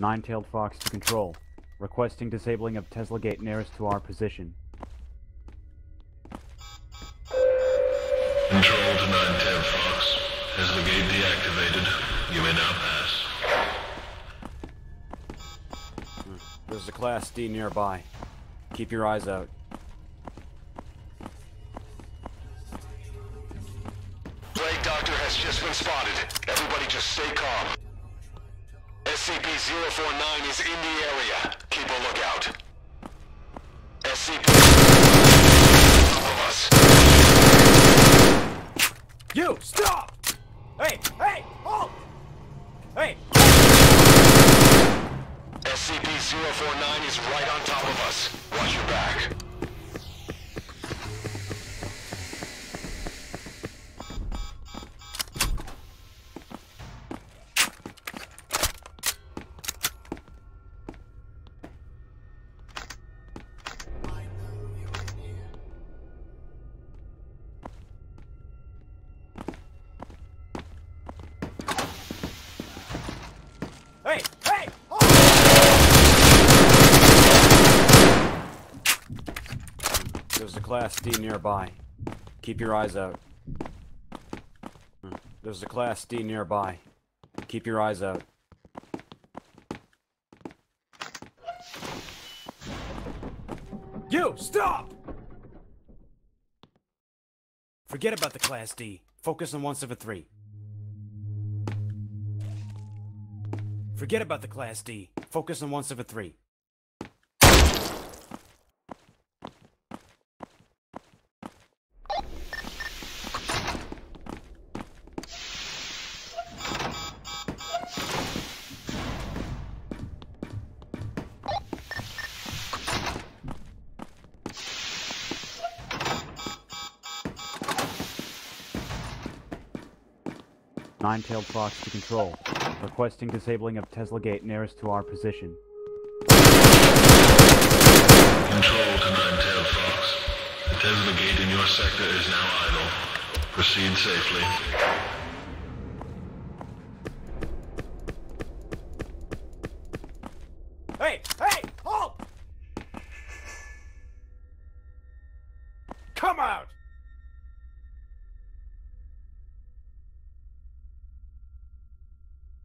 Nine-tailed fox to control. Requesting disabling of Tesla gate nearest to our position. Control to Nine-Tailed Fox. Tesla gate deactivated. You may now pass. There's a Class D nearby. Keep your eyes out. Plague Doctor has just been spotted. Everybody just stay calm. SCP-049 is in the area. Keep a lookout. SCP... Of us. You! Stop! Hey! Hey! Halt! Hey! SCP-049 is right on top of us. Watch your back. Class D nearby. Keep your eyes out. There's a Class D nearby. Keep your eyes out. You! Stop! Forget about the Class D. Focus on 173. Forget about the Class D. Focus on 173. Nine-tailed fox to control. Requesting disabling of Tesla gate nearest to our position. Control to Nine-Tailed Fox. The Tesla gate in your sector is now idle. Proceed safely. Hey! Hey! Halt! Come out!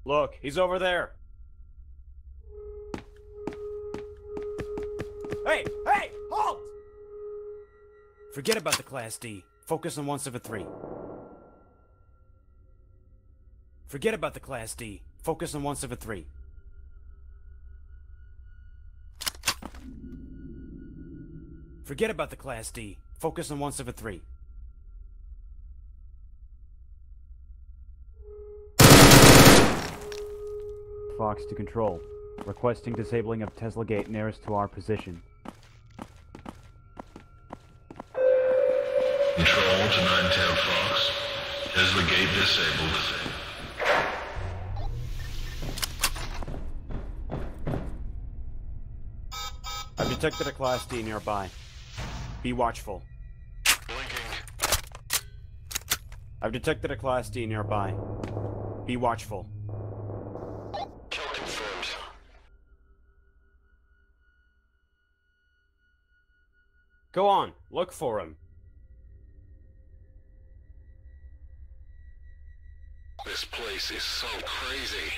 Look, he's over there. Hey! Hey! Halt! Forget about the Class D. Focus on 173. Forget about the Class D. Focus on 173. Forget about the Class D. Focus on 173. Fox to control. Requesting disabling of Tesla gate nearest to our position. Control to Nine-Tailed Fox. Tesla gate disabled. I've detected a Class D nearby. Be watchful. Blinking. I've detected a Class D nearby. Be watchful. Go on, look for him. This place is so crazy.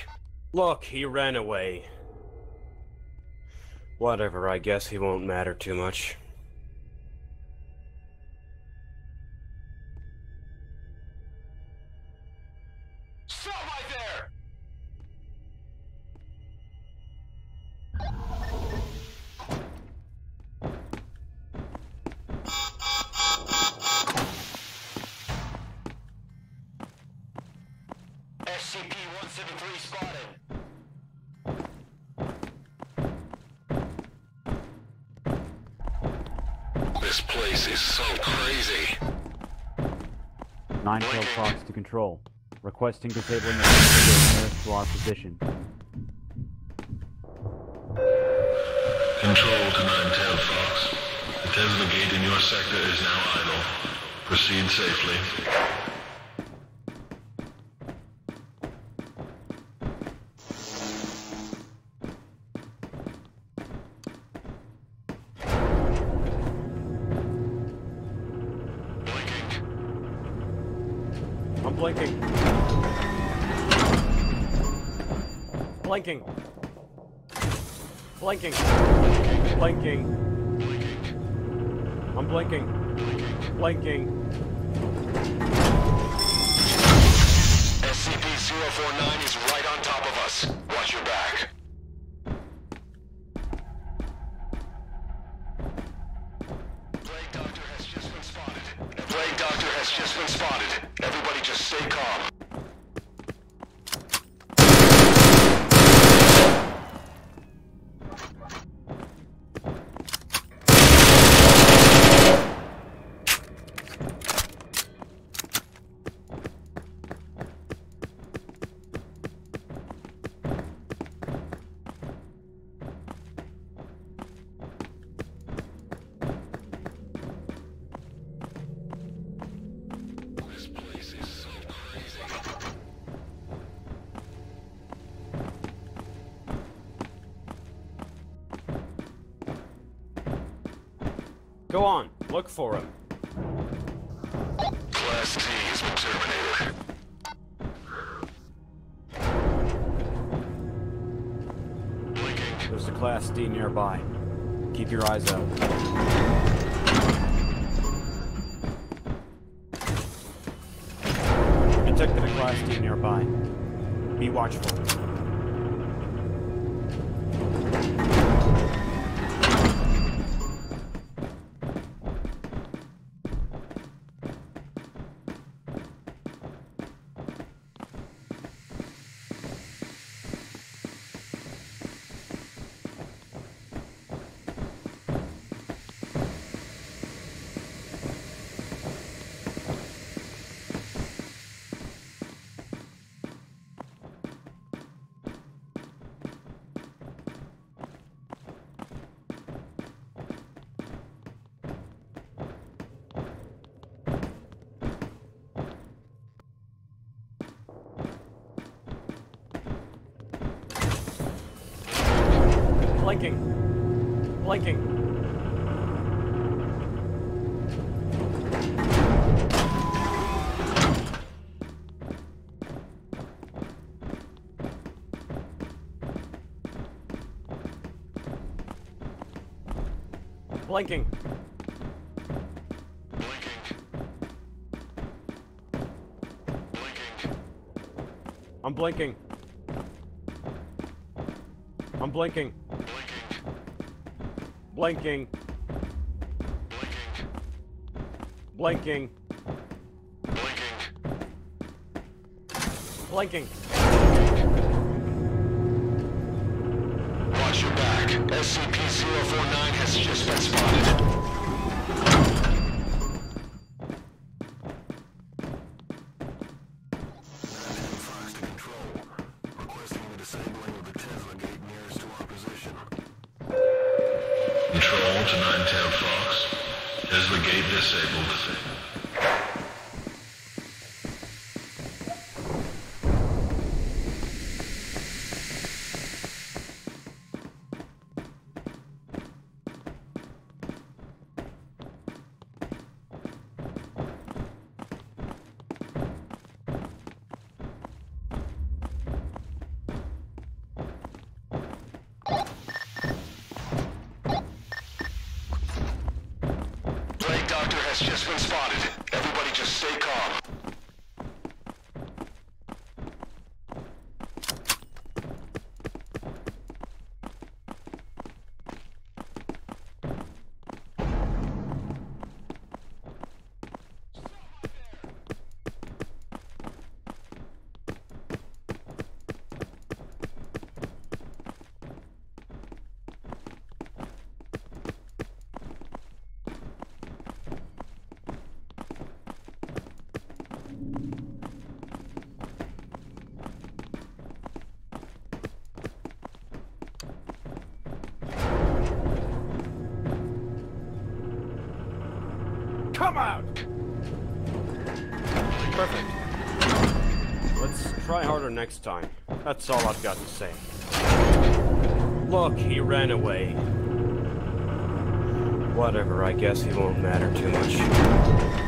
Look, he ran away. Whatever, I guess he won't matter too much. This place is so crazy. Nine-tailed fox to control. Requesting disabling gate nearest to our position. Control to Nine Tail Fox. The Tesla gate in your sector is now idle. Proceed safely. Blinking. Blinking. I'm blinking. Blinking. SCP-049 is right on top of us. Watch your back. Go on, look for him. Class D has been terminated. Blinking. There's a Class D nearby. Keep your eyes out. Detected a Class D nearby. Be watchful. Blinking. Blinking. Blinking. I'm blinking. I'm. Blinking. Blinking. Blinking. Blinking. Blinking. Watch your back. SCP-049 has just been spotted. Control to Ninetail Fox. Is the gate disabled. Perfect. Let's try harder next time. That's all I've got to say. Look, he ran away. Whatever, I guess he won't matter too much.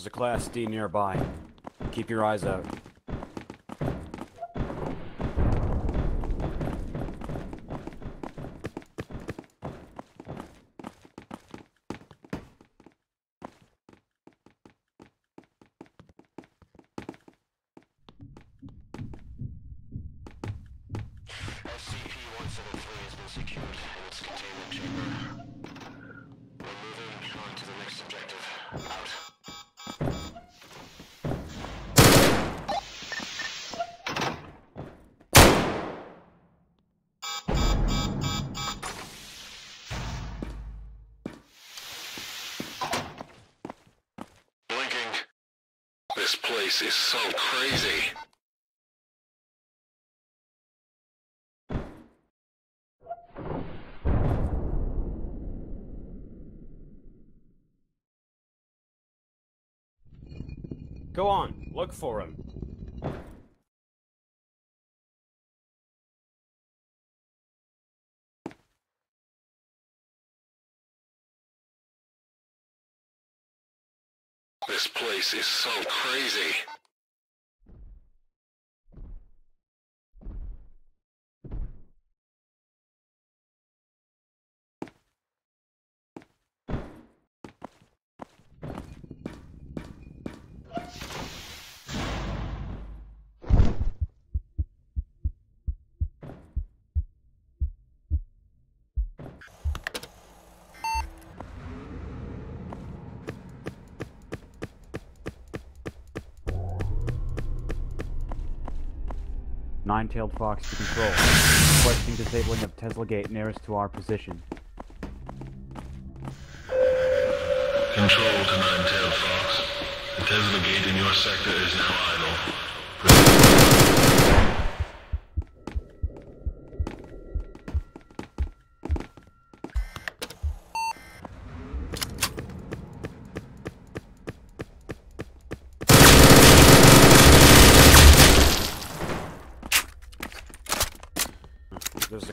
There's a Class D nearby. Keep your eyes out. This place is so crazy. Go on, look for him. This place is so crazy. Nine-tailed fox to control. Requesting disabling of Tesla gate nearest to our position. Control to Nine-Tailed Fox. The Tesla gate in your sector is now idle.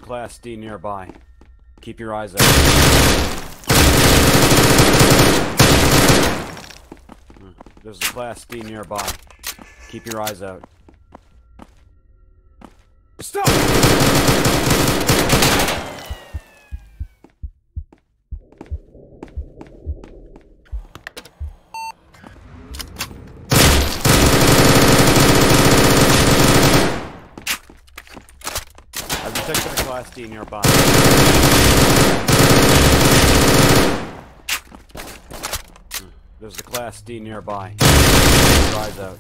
Class D nearby. Keep your eyes out. Hmm, there's a Class D nearby. Keep your eyes out. Stop! I've detected a Class D nearby. Hmm. There's a Class D nearby. Eyes out.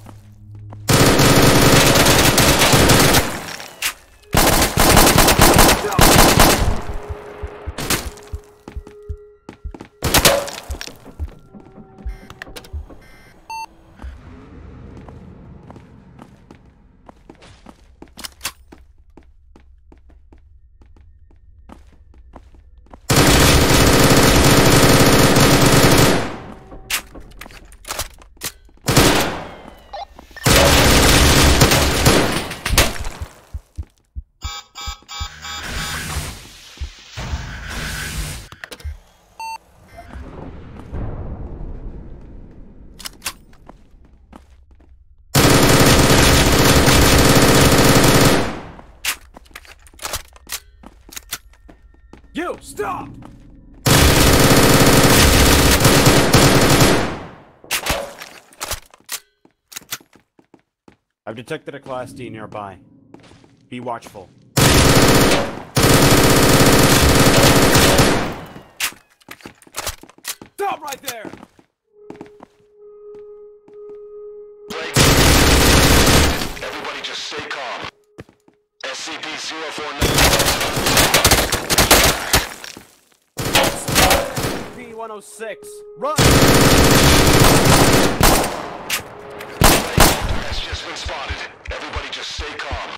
I've detected a Class D nearby. Be watchful. Stop right there! Everybody just stay calm. SCP-049. P-106, run! has just been spotted. Everybody just stay calm.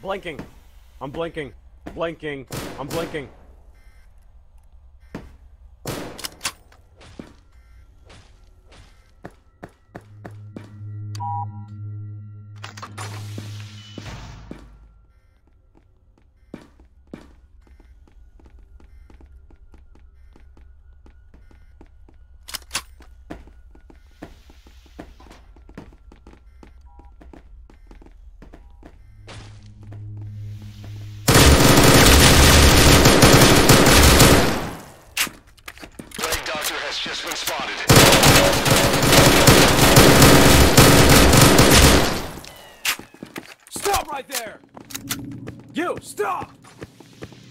Blinking. I'm blinking. Blinking. I'm blinking. Stop!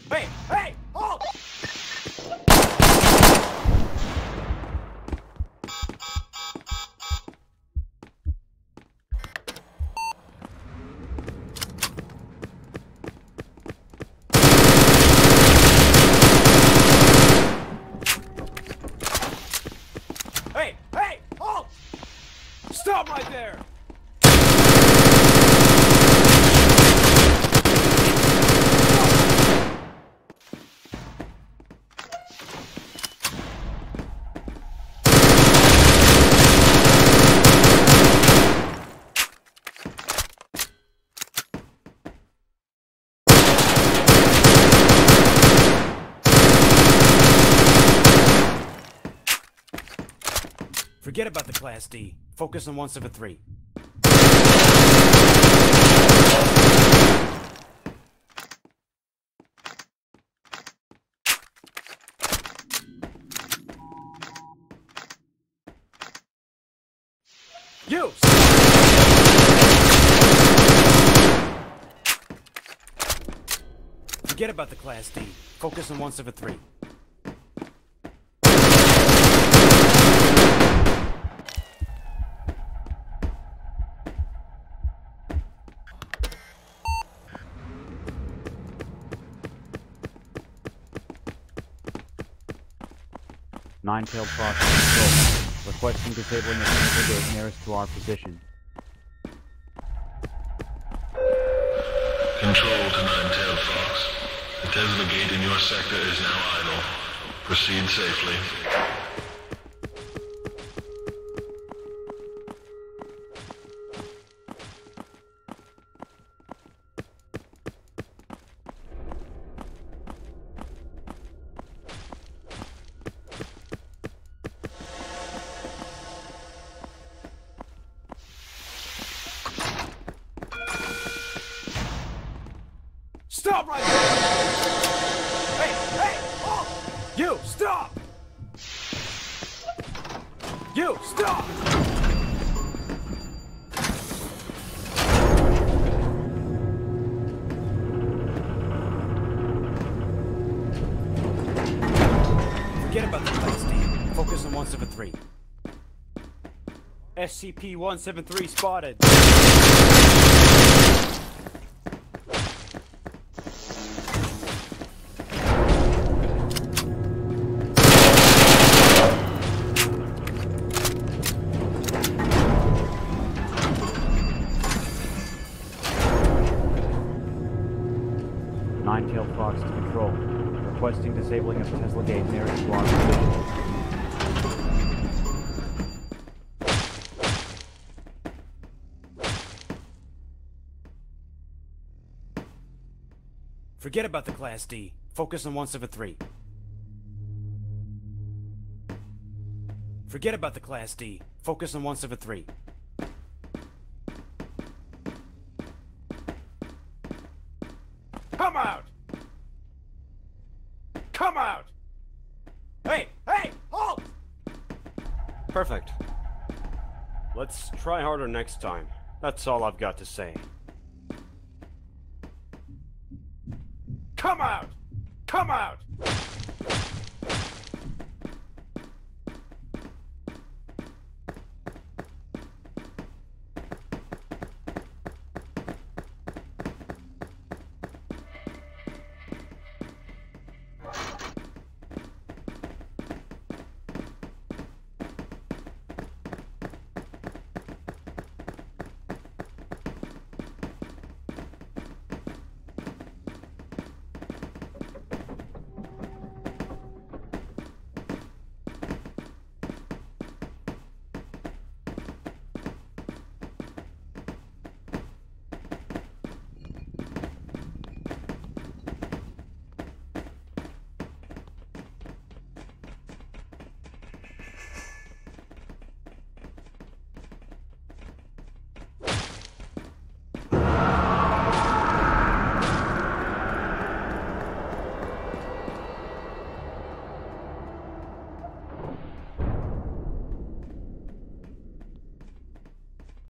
Hey, hey, halt! Hey, hey, halt! Stop right there! Forget about the Class D. Focus on 173. You! Forget about the Class D. Focus on 173. Nine-tailed fox control. Requesting disabling the Tesla gate nearest to our position. Control to Nine-Tailed Fox. The Tesla gate in your sector is now idle. Proceed safely. Stop! You, stop! Forget about the Class D. Focus on 173. SCP-173 spotted. Nine-tailed fox to control. Requesting disabling of Tesla gate near our position. Forget about the Class D. Focus on 173. Forget about the Class D. Focus on 173. Perfect. Let's try harder next time. That's all I've got to say. Come out! Come out!